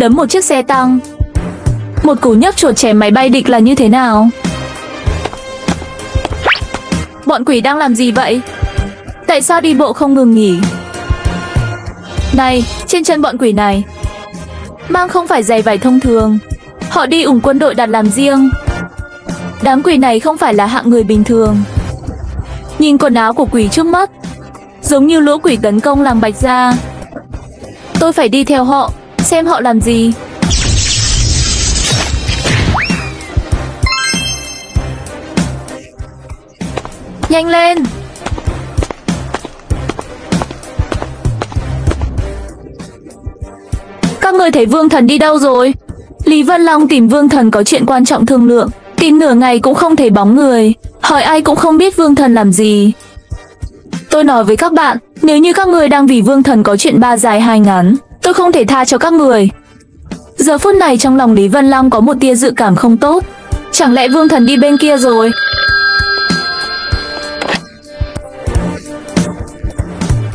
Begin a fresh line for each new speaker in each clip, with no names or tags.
đấm một chiếc xe tăng. Một cú nhấp chuột chém máy bay địch là như thế nào? Bọn quỷ đang làm gì vậy? Tại sao đi bộ không ngừng nghỉ? Này, trên chân bọn quỷ này Mang không phải giày vải thông thường Họ đi ủng quân đội đặt làm riêng Đám quỷ này không phải là hạng người bình thường Nhìn quần áo của quỷ trước mắt Giống như lũ quỷ tấn công làng Bạch Gia Tôi phải đi theo họ Xem họ làm gì. Nhanh lên. Các người thấy Vương Thần đi đâu rồi? Lý Vân Long tìm Vương Thần có chuyện quan trọng thương lượng. Tìm nửa ngày cũng không thấy bóng người. Hỏi ai cũng không biết Vương Thần làm gì. Tôi nói với các bạn, Nếu như các người đang vì Vương Thần có chuyện ba dài hai ngắn Tôi không thể tha cho các người Giờ phút này trong lòng Lý Vân Long có một tia dự cảm không tốt Chẳng lẽ Vương Thần đi bên kia rồi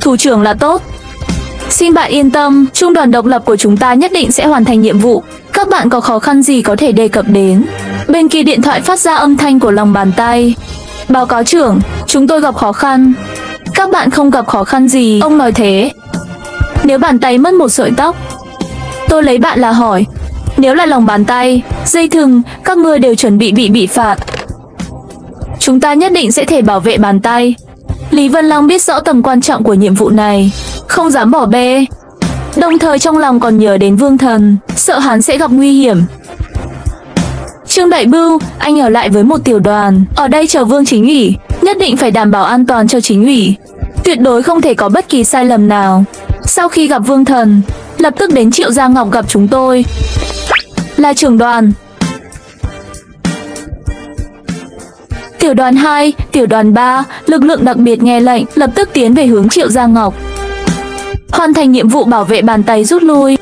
Thủ trưởng là tốt Xin bạn yên tâm, trung đoàn độc lập của chúng ta nhất định sẽ hoàn thành nhiệm vụ. Các bạn có khó khăn gì có thể đề cập đến. Bên kia điện thoại phát ra âm thanh của lòng bàn tay. Báo cáo trưởng, chúng tôi gặp khó khăn. Các bạn không gặp khó khăn gì, ông nói thế. Nếu bàn tay mất một sợi tóc, tôi lấy bạn là hỏi. Nếu là lòng bàn tay, dây thừng, các ngươi đều chuẩn bị bị bị phạt. Chúng ta nhất định sẽ thể bảo vệ bàn tay. Lý Vân Long biết rõ tầm quan trọng của nhiệm vụ này, không dám bỏ bê. Đồng thời trong lòng còn nhớ đến Vương Thần, sợ hắn sẽ gặp nguy hiểm. Trương Đại Bưu, anh ở lại với một tiểu đoàn, ở đây chờ Vương Chính ủy, nhất định phải đảm bảo an toàn cho chính ủy. Tuyệt đối không thể có bất kỳ sai lầm nào. Sau khi gặp Vương Thần, lập tức đến Triệu Gia Ngọc gặp chúng tôi. Là trưởng đoàn, Tiểu đoàn 2, tiểu đoàn 3, lực lượng đặc biệt nghe lệnh, lập tức tiến về hướng Triệu Gia Ngọc. Hoàn thành nhiệm vụ bảo vệ bàn tay rút lui.